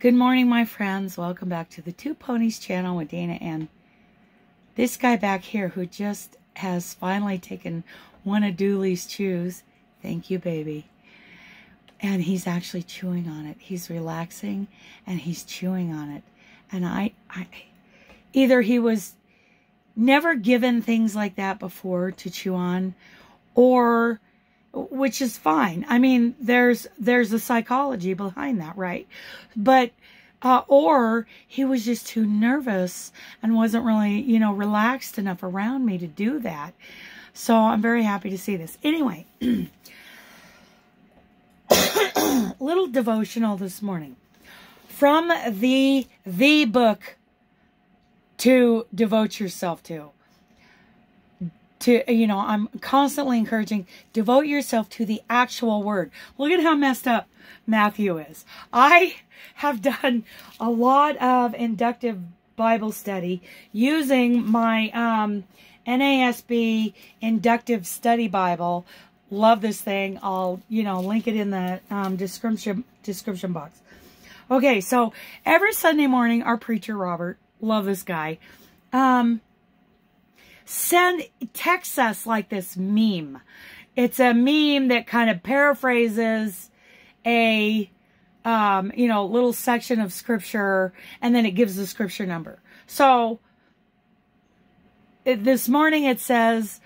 Good morning, my friends. Welcome back to the Two Ponies channel with Dana and this guy back here who just has finally taken one of Dooley's chews. Thank you, baby. And he's actually chewing on it. He's relaxing and he's chewing on it. And I, I either he was never given things like that before to chew on or which is fine. I mean, there's there's a psychology behind that, right? But uh, or he was just too nervous and wasn't really, you know, relaxed enough around me to do that. So I'm very happy to see this. Anyway, little devotional this morning from the the book to devote yourself to to, you know, I'm constantly encouraging, devote yourself to the actual word. Look at how messed up Matthew is. I have done a lot of inductive Bible study using my um, NASB inductive study Bible. Love this thing. I'll, you know, link it in the um, description, description box. Okay, so every Sunday morning, our preacher, Robert, love this guy, um, send text us like this meme. It's a meme that kind of paraphrases a um, you know, little section of scripture and then it gives the scripture number. So it, this morning it says,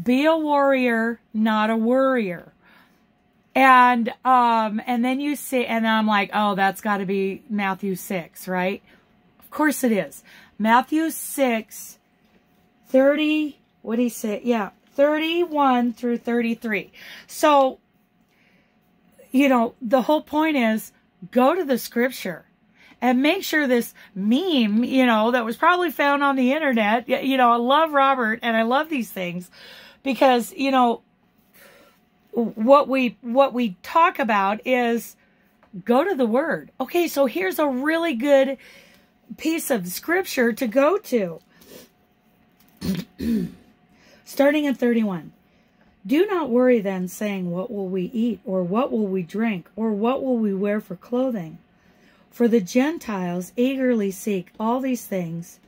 be a warrior, not a worrier. And, um, and then you see, and I'm like, oh, that's got to be Matthew 6, right? Of course it is. Matthew 6, 30, what did he say? Yeah, 31 through 33. So, you know, the whole point is go to the scripture and make sure this meme, you know, that was probably found on the internet, you know, I love Robert and I love these things because, you know, what we, what we talk about is go to the word. Okay. So here's a really good piece of scripture to go to. Starting at 31. Do not worry then, saying, What will we eat, or what will we drink, or what will we wear for clothing? For the Gentiles eagerly seek all these things.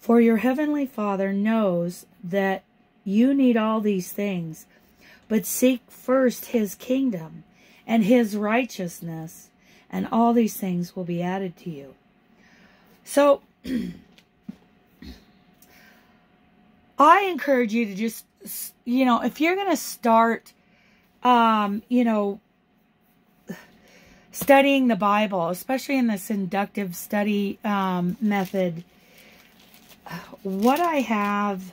For your heavenly Father knows that you need all these things. But seek first his kingdom and his righteousness, and all these things will be added to you. So, I encourage you to just, you know, if you're going to start, um, you know, studying the Bible, especially in this inductive study um, method, what I have,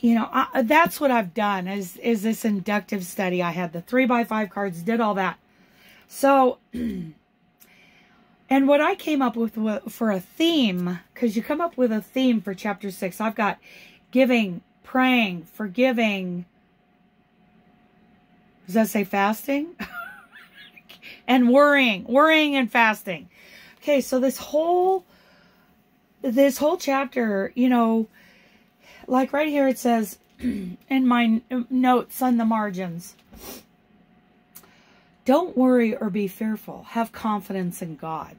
you know, I, that's what I've done is, is this inductive study. I had the three by five cards, did all that. So, and what I came up with for a theme, because you come up with a theme for chapter six, I've got giving, praying, forgiving. Does that say fasting? and worrying, worrying and fasting. Okay, so this whole this whole chapter, you know, like right here it says in my notes on the margins. Don't worry or be fearful. Have confidence in God.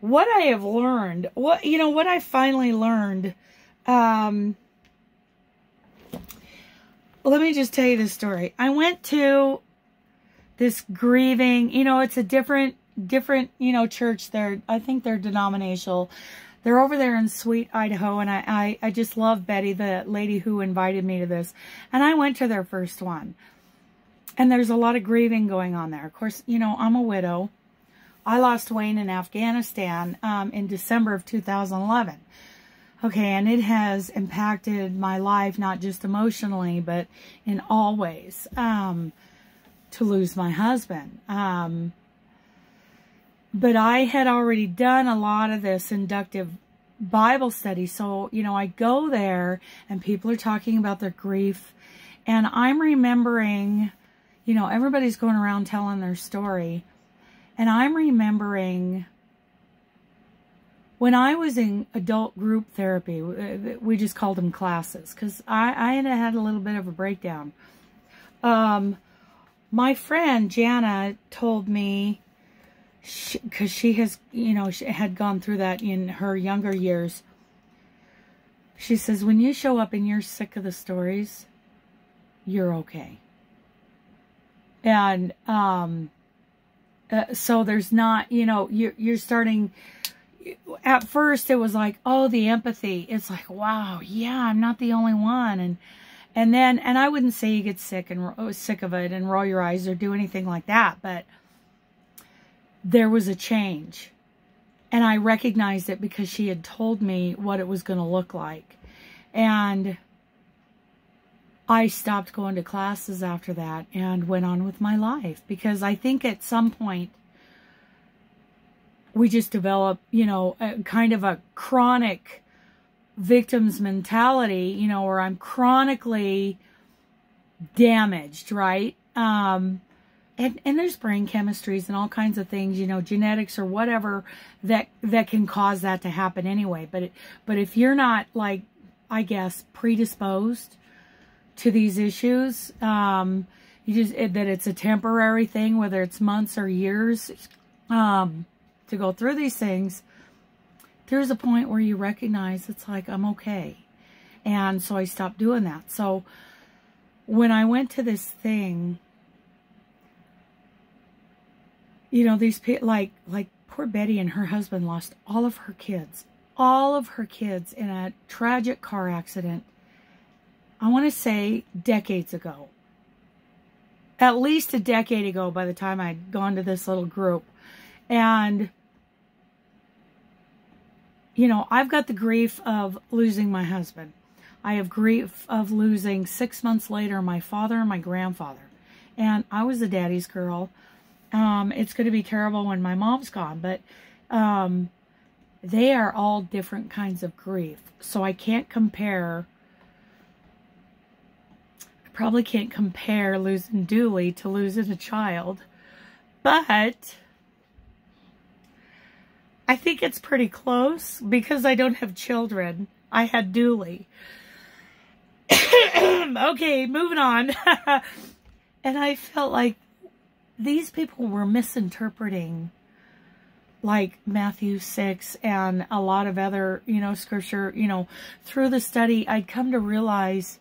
What I have learned, what you know, what I finally learned um let me just tell you this story. I went to this grieving, you know, it's a different, different, you know, church there. I think they're denominational. They're over there in Sweet, Idaho, and I, I, I just love Betty, the lady who invited me to this. And I went to their first one. And there's a lot of grieving going on there. Of course, you know, I'm a widow. I lost Wayne in Afghanistan um, in December of 2011. Okay, and it has impacted my life, not just emotionally, but in all ways, um, to lose my husband. Um, but I had already done a lot of this inductive Bible study. So, you know, I go there and people are talking about their grief. And I'm remembering, you know, everybody's going around telling their story. And I'm remembering when I was in adult group therapy, uh, we just called them classes because I, I had had a little bit of a breakdown. Um, my friend Jana told me, because she, she, has, you know, she had gone through that in her younger years. She says, when you show up and you're sick of the stories, you're okay. And um, uh, so there's not, you know, you're, you're starting, at first it was like, oh, the empathy. It's like, wow, yeah, I'm not the only one. And, and then, and I wouldn't say you get sick and oh, sick of it and roll your eyes or do anything like that, but there was a change. And I recognized it because she had told me what it was going to look like. And I stopped going to classes after that and went on with my life because I think at some point we just develop, you know, a kind of a chronic victim's mentality, you know, where I'm chronically damaged, right? Um, and, and there's brain chemistries and all kinds of things, you know, genetics or whatever that, that can cause that to happen anyway. But, it, but if you're not like, I guess, predisposed to these issues, um, you just, it, that it's a temporary thing, whether it's months or years, um, to go through these things, there's a point where you recognize it's like, I'm okay. And so I stopped doing that. So when I went to this thing, you know, these people, like, like poor Betty and her husband lost all of her kids, all of her kids in a tragic car accident. I want to say decades ago, at least a decade ago by the time I'd gone to this little group. And you know, I've got the grief of losing my husband. I have grief of losing six months later my father and my grandfather. And I was a daddy's girl. Um, it's going to be terrible when my mom's gone, but um, they are all different kinds of grief. So I can't compare. Probably can't compare losing Dooley to losing a child. But I think it's pretty close because I don't have children. I had Dooley. okay, moving on. and I felt like these people were misinterpreting like Matthew 6 and a lot of other, you know, scripture, you know, through the study, I'd come to realize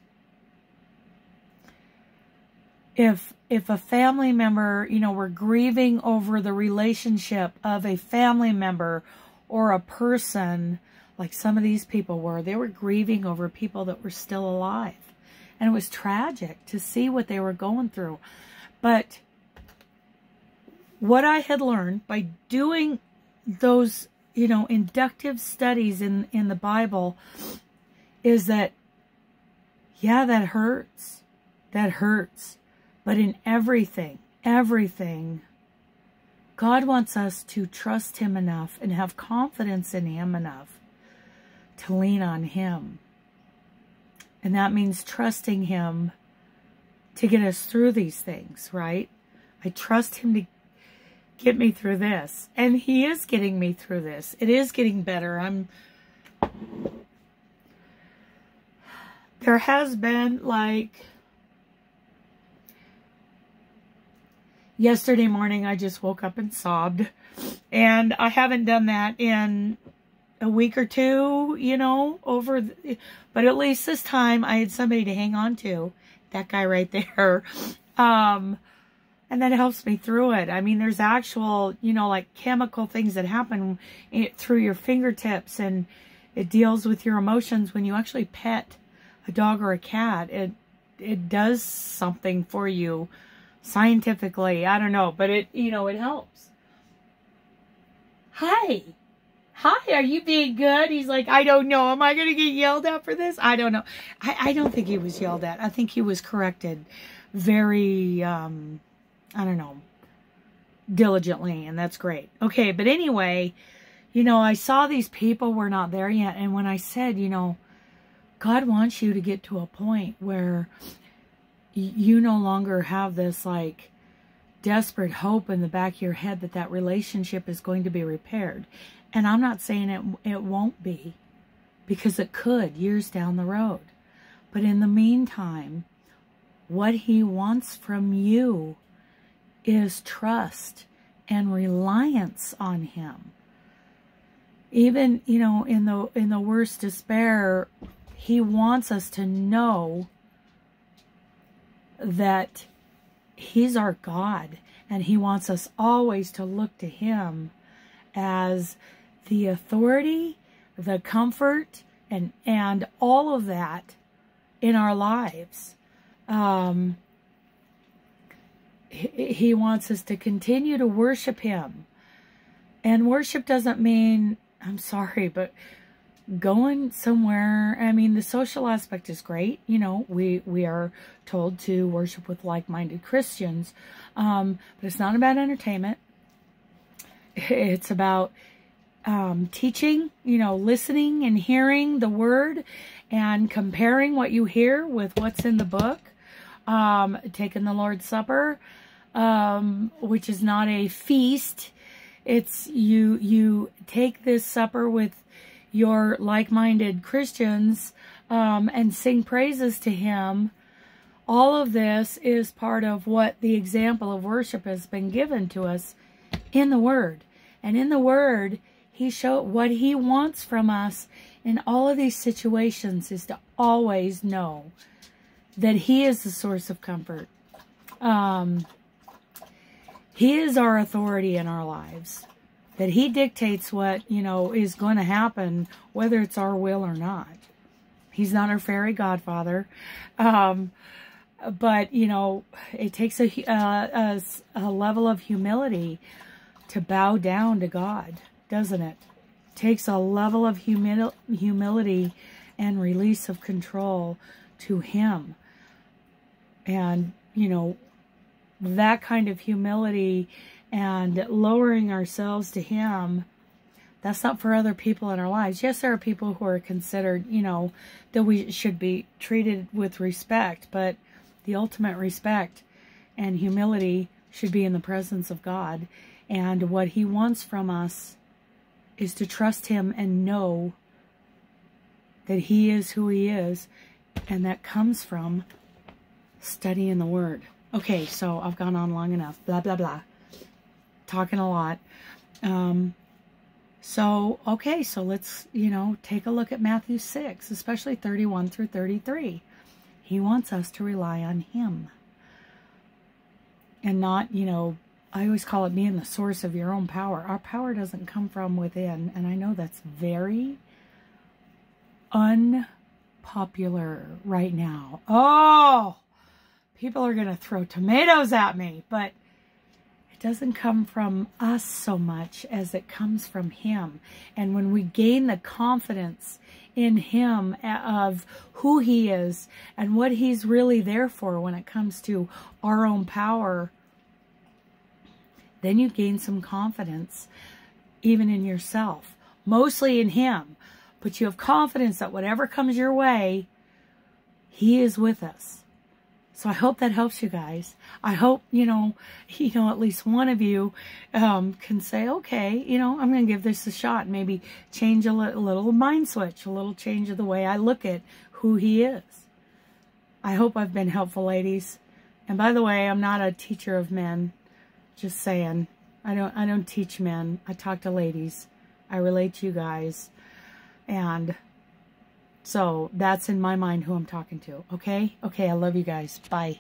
if if a family member, you know, were grieving over the relationship of a family member or a person, like some of these people were, they were grieving over people that were still alive. And it was tragic to see what they were going through. But what I had learned by doing those, you know, inductive studies in, in the Bible is that, yeah, that hurts. That hurts. But in everything, everything, God wants us to trust Him enough and have confidence in Him enough to lean on Him. And that means trusting Him to get us through these things, right? I trust Him to get me through this. And He is getting me through this. It is getting better. I'm... There has been, like yesterday morning I just woke up and sobbed. And I haven't done that in a week or two, you know, over, the, but at least this time I had somebody to hang on to. That guy right there. Um, and that helps me through it. I mean, there's actual, you know, like chemical things that happen through your fingertips and it deals with your emotions when you actually pet a dog or a cat. It, it does something for you scientifically. I don't know, but it, you know, it helps. Hi. Hi, are you being good? He's like, I don't know. Am I going to get yelled at for this? I don't know. I, I don't think he was yelled at. I think he was corrected very, um, I don't know, diligently, and that's great. Okay, but anyway, you know, I saw these people were not there yet, and when I said, you know, God wants you to get to a point where you no longer have this like desperate hope in the back of your head that that relationship is going to be repaired. And I'm not saying it, it won't be because it could years down the road. But in the meantime, what he wants from you is trust and reliance on him. Even, you know, in the in the worst despair, he wants us to know that he's our God and he wants us always to look to him as the authority, the comfort, and and all of that in our lives. Um, he, he wants us to continue to worship him. And worship doesn't mean, I'm sorry, but going somewhere. I mean the social aspect is great. You know we we are told to worship with like-minded christians. Um, but it's not about entertainment. It's about um, teaching you know listening and hearing the word and comparing what you hear with what's in the book um, taking the lord's supper um, which is not a feast. It's you you take this supper with your like-minded Christians um, and sing praises to him. All of this is part of what the example of worship has been given to us in the Word. And in the Word, he showed what he wants from us in all of these situations is to always know that he is the source of comfort. Um, he is our authority in our lives that he dictates what, you know, is going to happen, whether it's our will or not. He's not our fairy godfather. Um, but, you know, it takes a, uh, a, a level of humility to bow down to God, doesn't it? it takes a level of humil humility and release of control to him. And, you know, that kind of humility and lowering ourselves to Him, that's not for other people in our lives. Yes, there are people who are considered, you know, that we should be treated with respect, but the ultimate respect and humility should be in the presence of God. And what He wants from us is to trust Him and know that He is who He is, and that comes from studying the Word. Okay, so I've gone on long enough. Blah, blah, blah talking a lot. Um, so, okay, so let's, you know, take a look at Matthew 6, especially 31 through 33. He wants us to rely on him. And not, you know, I always call it being the source of your own power. Our power doesn't come from within. And I know that's very unpopular right now. Oh, people are going to throw tomatoes at me. But doesn't come from us so much as it comes from him. And when we gain the confidence in him of who he is and what he's really there for when it comes to our own power, then you gain some confidence even in yourself, mostly in him. But you have confidence that whatever comes your way, he is with us. So I hope that helps you guys. I hope, you know, you know, at least one of you um, can say, okay, you know, I'm going to give this a shot. Maybe change a, li little mind switch, a little change of the way I look at who he is. I hope I've been helpful, ladies. And by the way, I'm not a teacher of men. Just saying. I don't, I don't teach men. I talk to ladies. I relate to you guys. And so that's in my mind who I'm talking to. Okay? Okay, I love you guys. Bye.